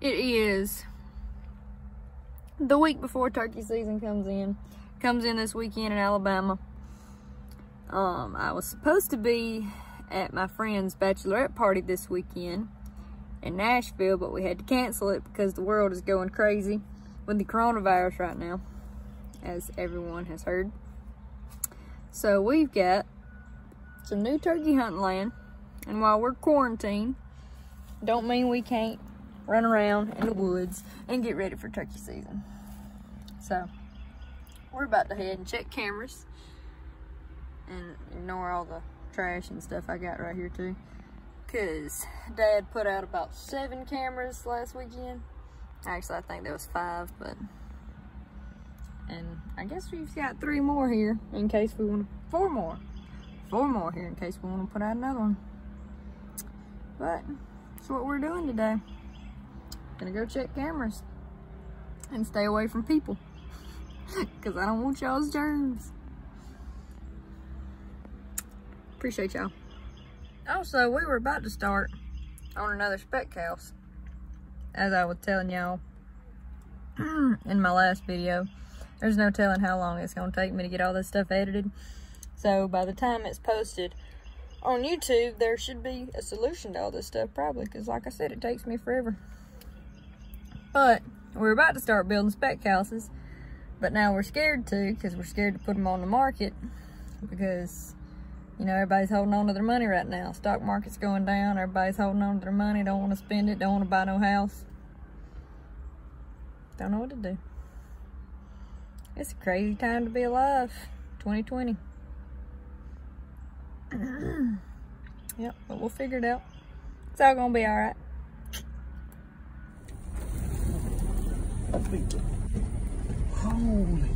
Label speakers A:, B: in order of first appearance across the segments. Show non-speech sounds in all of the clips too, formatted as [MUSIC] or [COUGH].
A: it is the week before turkey season comes in. Comes in this weekend in Alabama. Um, I was supposed to be at my friend's bachelorette party this weekend in Nashville, but we had to cancel it because the world is going crazy with the coronavirus right now, as everyone has heard. So we've got some new turkey hunting land, and while we're quarantined, don't mean we can't run around in the woods and get ready for turkey season. So we're about to head and check cameras and ignore all the trash and stuff I got right here too. Cause dad put out about seven cameras last weekend. Actually, I think there was five, but, and I guess we've got three more here in case we want, four more. Four more here in case we want to put out another one. But, that's what we're doing today. Gonna go check cameras and stay away from people. [LAUGHS] Cause I don't want y'all's germs. Appreciate y'all. Also, we were about to start on another spec house. As I was telling y'all [CLEARS THROAT] in my last video, there's no telling how long it's gonna take me to get all this stuff edited. So by the time it's posted on YouTube, there should be a solution to all this stuff probably. Because like I said, it takes me forever. But we're about to start building spec houses. But now we're scared to because we're scared to put them on the market because you know, everybody's holding on to their money right now. Stock market's going down. Everybody's holding on to their money. Don't want to spend it. Don't want to buy no house. Don't know what to do. It's a crazy time to be alive. 2020. [CLEARS THROAT] yep, but we'll figure it out. It's all going to be all right.
B: Holy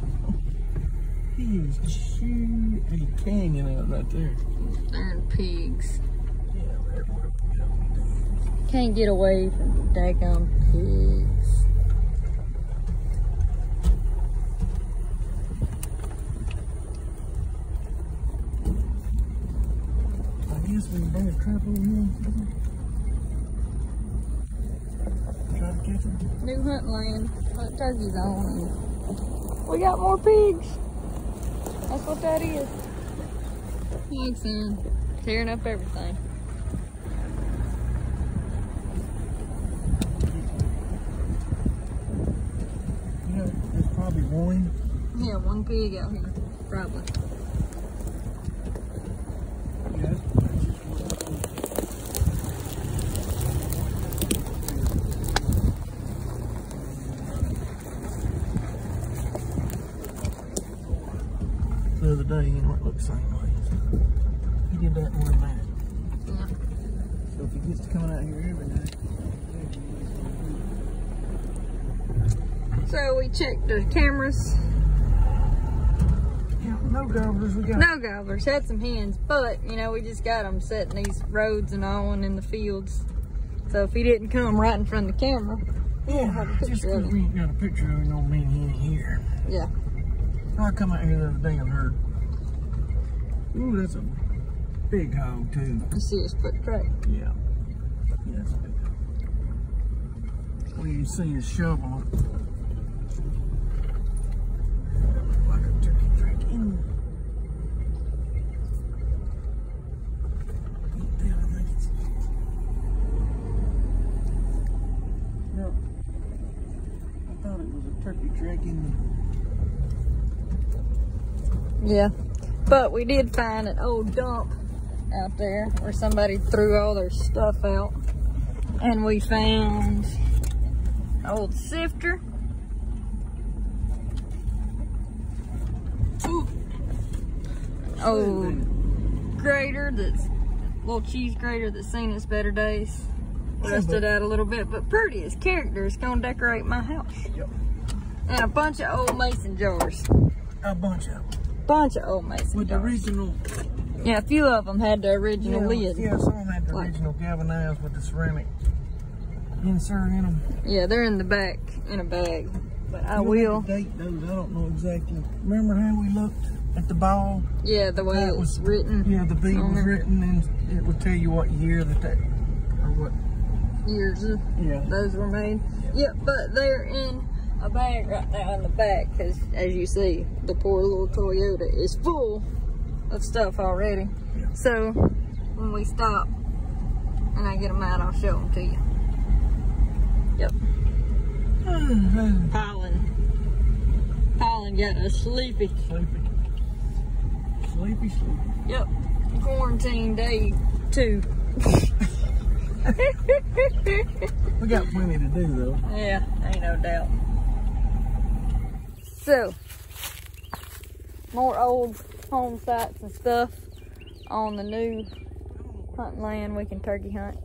B: he is chewing a canyon out right there.
A: Darn pigs.
B: Yeah,
A: Can't get away from the daggone pigs.
B: I guess we a trap over here. Try to catch them.
A: New hunt land. Hunt turkeys on. We got more pigs. That's what that is. Hog son. Tearing up everything.
B: You know, there's probably one.
A: Yeah, one pig out here. Probably.
B: Yeah, that's- that's just one. The other day, you know, it looked the same way. He did that one night.
A: Yeah.
B: So if he gets to coming out here every night,
A: So we checked the cameras.
B: yeah, no gobblers we got.
A: No gobblers. Had some hens, but you know we just got them setting these roads and all and in the fields. So if he didn't come right in front of the camera,
B: Yeah, just because we ain't got a picture of it don't mean he ain't here.
A: yeah.
B: I come out here the other day and heard, ooh, that's a big hog too.
A: You see his foot crack.
B: Yeah. Yeah, that's a big hog. Well, you see his shovel. Like a turkey track in. Yeah, I No. I thought it was a turkey track in
A: Yeah. But we did find an old dump out there where somebody threw all their stuff out. And we found an old sifter. Ooh. Old grater that's little cheese grater that's seen its better days. Rusted out a little bit, but pretty as character. It's gonna decorate my house.
B: Yep.
A: And a bunch of old mason jars.
B: A bunch of them.
A: Bunch of old mason
B: With the original
A: Yeah, a few of them had the original
B: yeah,
A: lid.
B: Yeah, some of them had the
A: Like-
B: original galvanized with the ceramic insert in them.
A: Yeah, they're in the back in a bag. But I will.
B: date those. I don't know exactly. Remember how we looked at the ball?
A: Yeah, the way
B: That
A: it was written.
B: Yeah, the bead
A: on
B: was written and it would tell you what year that that, or what.
A: years
B: Yeah.
A: those were made. Yep, but they're in a bag right now in the back because, as you see, the poor little Toyota is full of stuff already.
B: Yeah.
A: So when we stop and I get them out, I'll show them to you. Yep. [SIGHS] Pollen. Pollen got us sleepy.
B: Sleepy. Sleepy, sleepy.
A: Yep. Quarantine day two. [LAUGHS]
B: We got plenty to do though. [LAUGHS]
A: Yeah, ain't no doubt. So, more old home sites and stuff on the new hunting land we can turkey hunt.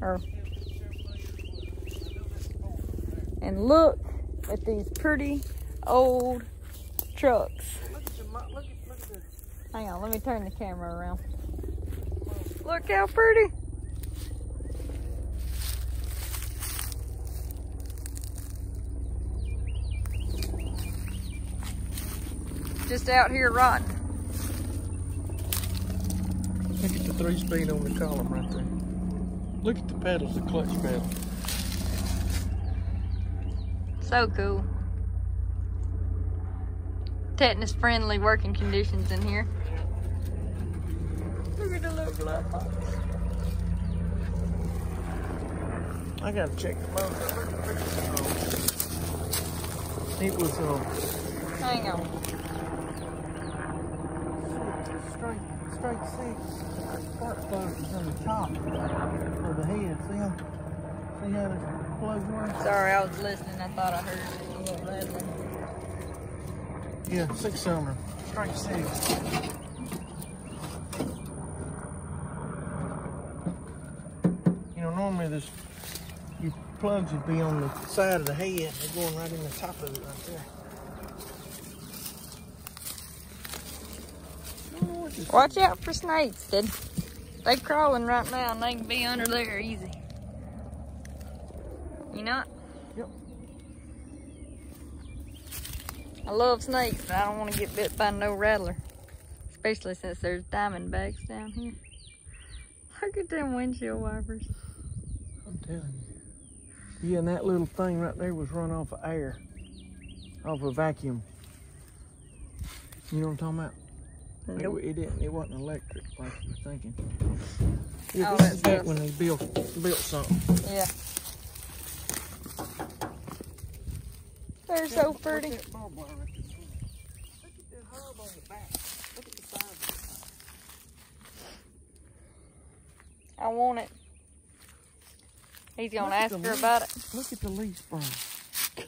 A: Or, and look at these pretty old trucks. Hang on, let me turn the camera around. Look how pretty. Just out here rotting.
B: look at the three speed on the column right there. Look at the pedals, the clutch pedal.
A: So cool. Tetanus friendly working conditions in here. Look at the little glove box.
B: I gotta check the motor. It was uh,
A: Hang on.
B: Straight, straight six spark plugs is on the top of the head. See how, see how the plugs work?
A: Sorry, I was listening. I thought I heard a little rattling.
B: Yeah, six cylinder, straight six. You know, normally this, your plugs would be on the side of the head. They're going right in the top of it right there. I don't know what this
A: Watch out for snakes, dude. They crawling right now and they can be under there easy. You not?
B: Yep.
A: I love snakes, but I don't want to get bit by no rattler. Especially since there's diamondbacks down here. Look at them windshield wipers.
B: I'm telling you. Yeah, and that little thing right there was run off of air, off a vacuum. You know what I'm talking about? It,
A: Nope.
B: it didn't. It wasn't electric like you were thinking. Yeah,
A: Oh,
B: this
A: that
B: is back when they built built something.
A: Yeah. They're so
B: Look
A: pretty.
B: at that barbed wire right there. Look at the hub on the back. Look at the size of it.
A: I want it. He's gonna
B: Look
A: ask her
B: leaf.
A: about it.
B: Look at the leaf spring.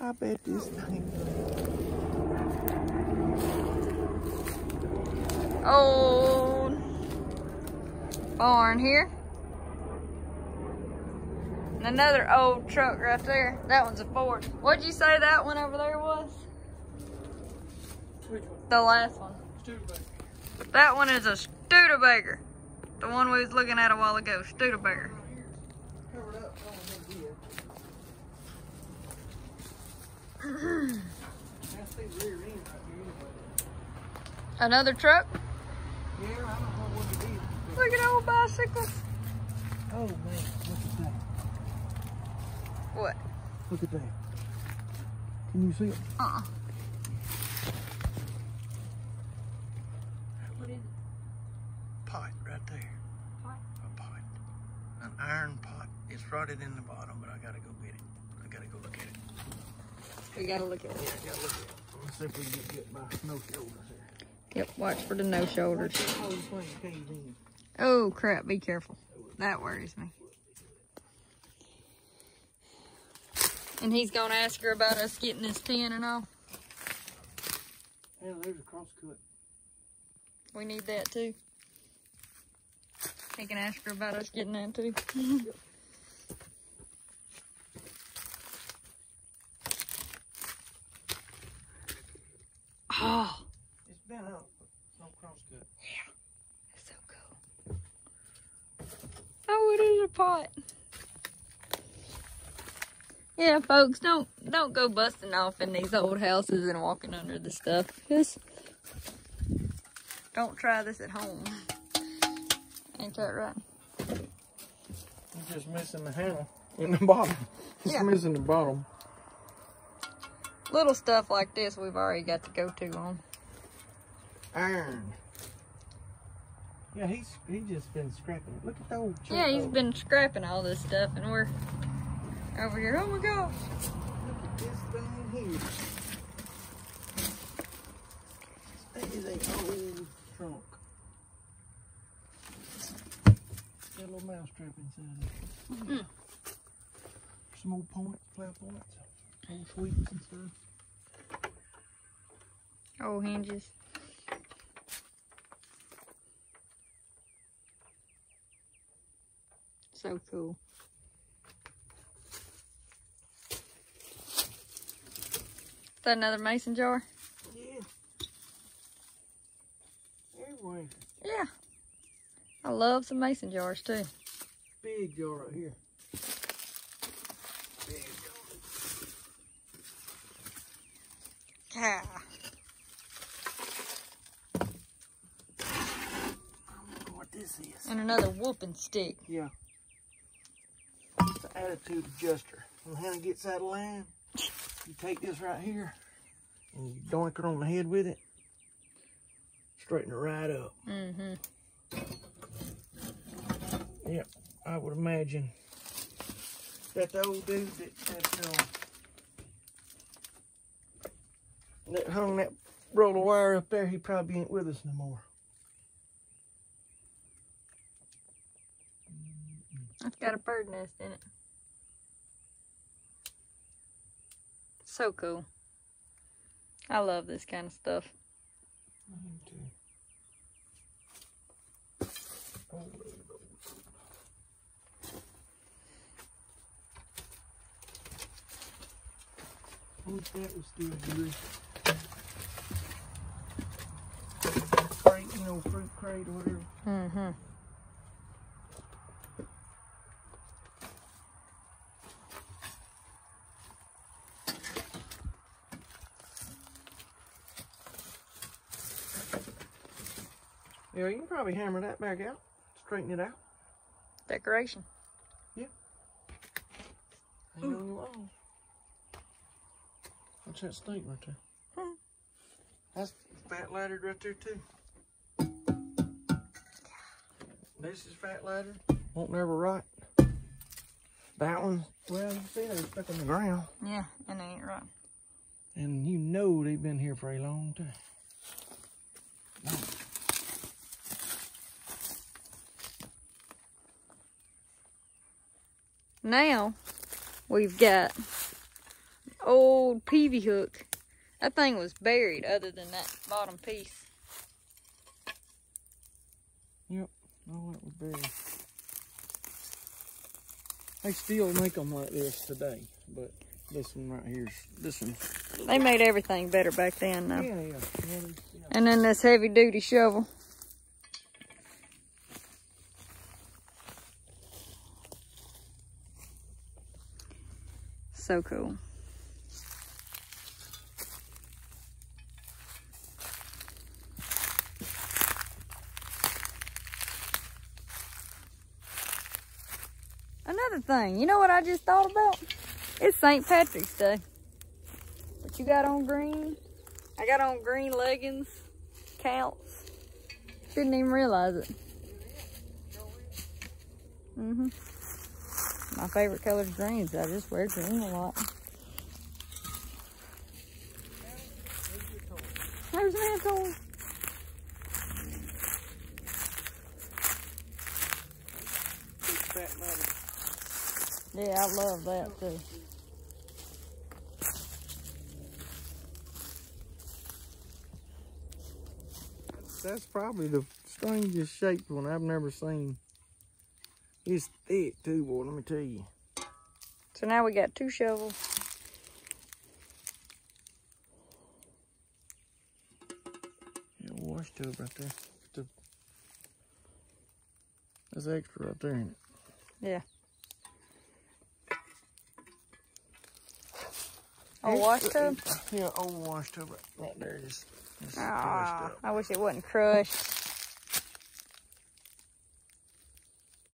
B: I bet this thing.
A: Old barn here. And another old truck right there. That one's a Ford. What'd you say that one over there was?
B: Which one?
A: The last one.
B: Studebaker.
A: That one is a Studebaker. The one we was looking at a while ago, Studebaker.
B: Right here. Covered up. No, yeah. [CLEARS THROAT] That's the rear end right here anyway.
A: Another truck.
B: Yeah, I don't know what it is.
A: Look at old bicycles.
B: Oh man, look at that.
A: What?
B: Look at that. Can you see it?
A: Uh-uh.
B: What is it? Pot right there.
A: Pot?
B: A pot. An iron pot. It's rotted in the bottom, but I gotta go get it. I gotta go look at it.
A: We gotta look at it.
B: Yeah, I gotta look at it. Let's see if we can get bit by no shoulders here.
A: Yep, watch for the no shoulders.
B: Watch that whole thing cave in.
A: Oh crap, be careful. That worries me. And he's gonna ask her about us getting this tin and all.
B: Hell, there's a cross cut.
A: We need that too. He can ask her about us getting that too. [LAUGHS] oh,
B: It's been out, but no cross cut.
A: that's so cool. Oh, it is a pot. Yeah, folks, don't don't go busting off in these old houses and walking under the stuff. Just don't try this at home. Ain't that right?
B: It's just missing the handle in the bottom. It's
A: Yeah.
B: missing the bottom.
A: Little stuff like this we've already got to go to on.
B: Iron. Yeah, he's he just been scrapping. Look at the old.
A: Yeah, he's been scrapping all this stuff and we're over here. Oh my gosh.
B: Look at this thing here. That is a old trunk. Got a little mouse trap inside it. Some old points, plow points, old sweeps and stuff.
A: Oh, hinges. So cool. That another mason jar?
B: Yeah. Everywhere.
A: Yeah. I love some mason jars too.
B: Big jar right here. Big jar.
A: Yeah.
B: I don't know what this is.
A: And another whooping stick.
B: Yeah. It's an attitude adjuster. When Hannah gets out of line, you take this right here and you doink her on the head with it. Straighten it right up.
A: Mm-hmm.
B: Yep, I would imagine that the old dude that that, uh, that hung that roll of wire up there, he probably ain't with us no more.
A: It's got a bird nest in it. So cool. I love this kind of stuff.
B: I wish that was still good. Crate, you know, fruit crate or whatever.
A: Mm-hmm.
B: Yeah, you can probably hammer that back out, straighten it out.
A: Decoration.
B: Hang on your wall. What's that snake right there?
A: Hmm.
B: That's fat laddered right there too. This is fat laddered. Won't never rot. That one, well, you see they're stuck in the ground.
A: Yeah, and they ain't right.
B: And you know they've been here for a long time.
A: Now, we've got old peavy hook. That thing was buried other than that bottom piece.
B: Yep, all that was buried. They still make them like this today, but this one right here's this one.
A: They made everything better back then, though.
B: Yeah, yeah, yeah. yeah.
A: And then this heavy duty shovel. So cool. Another thing, you know what I just thought about? It's St. Patrick's Day. What you got on green? I got on green leggings. Counts. Didn't even realize it. hmm My favorite color is green, so I just wear green a lot. There's an. Yeah, I love that too.
B: That's probably the strangest shaped one I've never seen. It's thick too, boy, let me tell you.
A: So now we got two shovels.
B: Yeah, wash tub right there. The- That's extra right there, ain't it?
A: Yeah. A wash tub?
B: Yeah, old wash tub right, right there. Just, just
A: Ah. I wish it wasn't crushed.